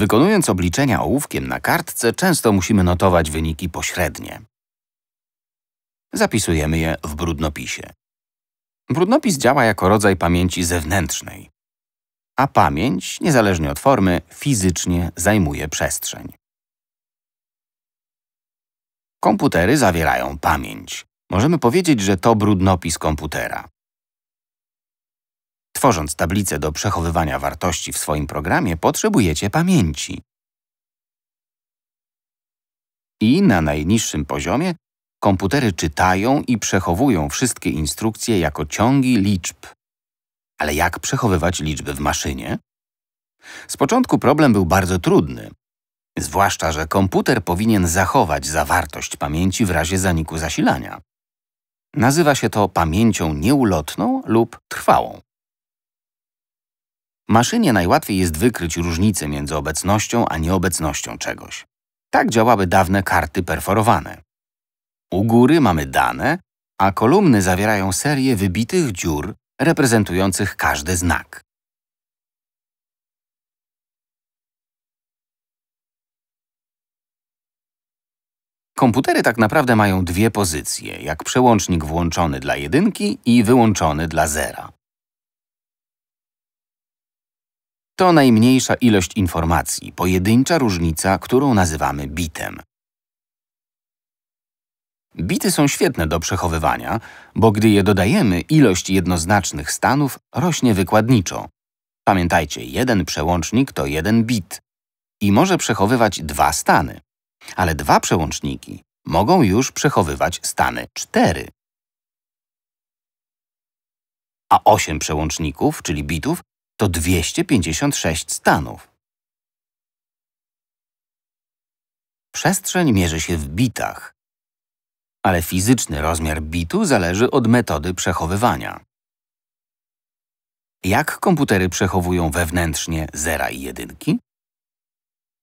Wykonując obliczenia ołówkiem na kartce, często musimy notować wyniki pośrednie. Zapisujemy je w brudnopisie. Brudnopis działa jako rodzaj pamięci zewnętrznej, a pamięć, niezależnie od formy, fizycznie zajmuje przestrzeń. Komputery zawierają pamięć. Możemy powiedzieć, że to brudnopis komputera. Tworząc tablicę do przechowywania wartości w swoim programie, potrzebujecie pamięci. I na najniższym poziomie komputery czytają i przechowują wszystkie instrukcje jako ciągi liczb. Ale jak przechowywać liczby w maszynie? Z początku problem był bardzo trudny, zwłaszcza, że komputer powinien zachować zawartość pamięci w razie zaniku zasilania. Nazywa się to pamięcią nieulotną lub trwałą. Maszynie najłatwiej jest wykryć różnicę między obecnością a nieobecnością czegoś. Tak działały dawne karty perforowane. U góry mamy dane, a kolumny zawierają serię wybitych dziur reprezentujących każdy znak. Komputery tak naprawdę mają dwie pozycje, jak przełącznik włączony dla jedynki i wyłączony dla zera. To najmniejsza ilość informacji, pojedyncza różnica, którą nazywamy bitem. Bity są świetne do przechowywania, bo gdy je dodajemy, ilość jednoznacznych stanów rośnie wykładniczo. Pamiętajcie, jeden przełącznik to jeden bit i może przechowywać dwa stany, ale dwa przełączniki mogą już przechowywać stany cztery. A osiem przełączników, czyli bitów, to 256 stanów. Przestrzeń mierzy się w bitach, ale fizyczny rozmiar bitu zależy od metody przechowywania. Jak komputery przechowują wewnętrznie zera i jedynki?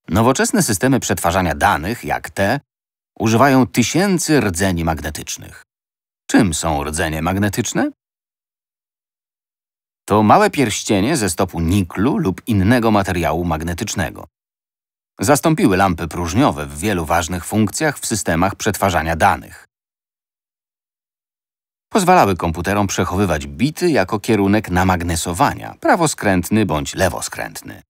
Nowoczesne systemy przetwarzania danych, jak te, używają tysięcy rdzeni magnetycznych. Czym są rdzenie magnetyczne? To małe pierścienie ze stopu niklu lub innego materiału magnetycznego. Zastąpiły lampy próżniowe w wielu ważnych funkcjach w systemach przetwarzania danych. Pozwalały komputerom przechowywać bity jako kierunek namagnesowania, prawoskrętny bądź lewoskrętny.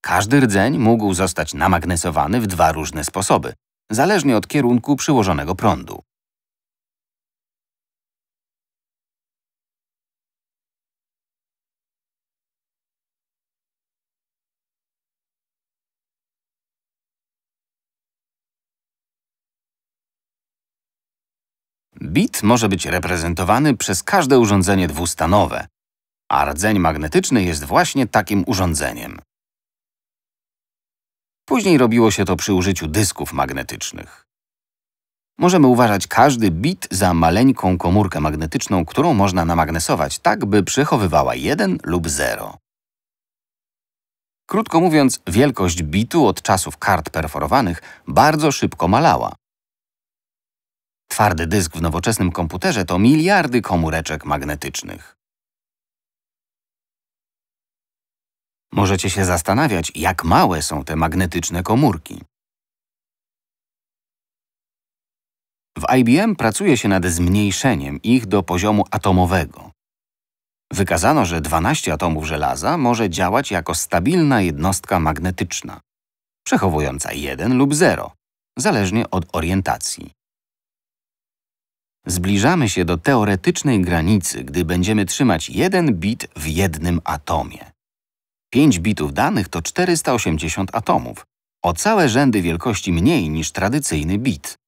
Każdy rdzeń mógł zostać namagnesowany w dwa różne sposoby, zależnie od kierunku przyłożonego prądu. Bit może być reprezentowany przez każde urządzenie dwustanowe, a rdzeń magnetyczny jest właśnie takim urządzeniem. Później robiło się to przy użyciu dysków magnetycznych. Możemy uważać każdy bit za maleńką komórkę magnetyczną, którą można namagnesować tak, by przechowywała 1 lub 0. Krótko mówiąc, wielkość bitu od czasów kart perforowanych bardzo szybko malała. Twardy dysk w nowoczesnym komputerze to miliardy komóreczek magnetycznych. Możecie się zastanawiać, jak małe są te magnetyczne komórki. W IBM pracuje się nad zmniejszeniem ich do poziomu atomowego. Wykazano, że 12 atomów żelaza może działać jako stabilna jednostka magnetyczna, przechowująca 1 lub 0, zależnie od orientacji. Zbliżamy się do teoretycznej granicy, gdy będziemy trzymać jeden bit w jednym atomie. 5 bitów danych to 480 atomów, o całe rzędy wielkości mniej niż tradycyjny bit.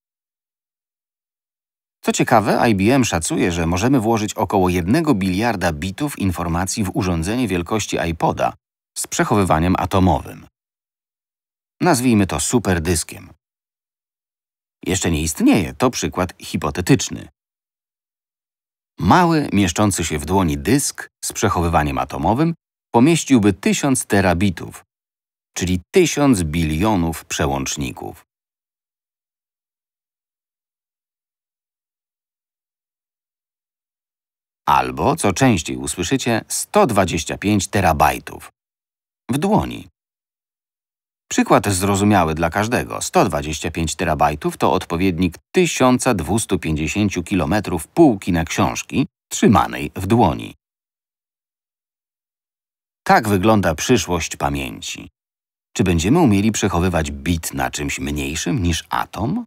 Co ciekawe, IBM szacuje, że możemy włożyć około 1 biliarda bitów informacji w urządzenie wielkości iPoda z przechowywaniem atomowym. Nazwijmy to superdyskiem. Jeszcze nie istnieje, to przykład hipotetyczny. Mały, mieszczący się w dłoni dysk z przechowywaniem atomowym pomieściłby 1000 terabitów, czyli 1000 bilionów przełączników. Albo, co częściej usłyszycie, 125 terabajtów w dłoni. Przykład zrozumiały dla każdego. 125 terabajtów to odpowiednik 1250 km półki na książki trzymanej w dłoni. Tak wygląda przyszłość pamięci. Czy będziemy umieli przechowywać bit na czymś mniejszym niż atom?